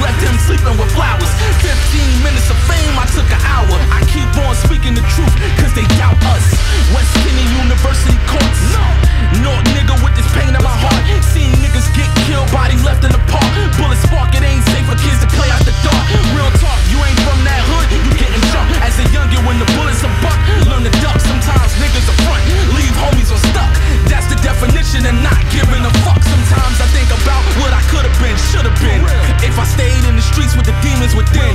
left him sleeping with flowers. streets with the demons within.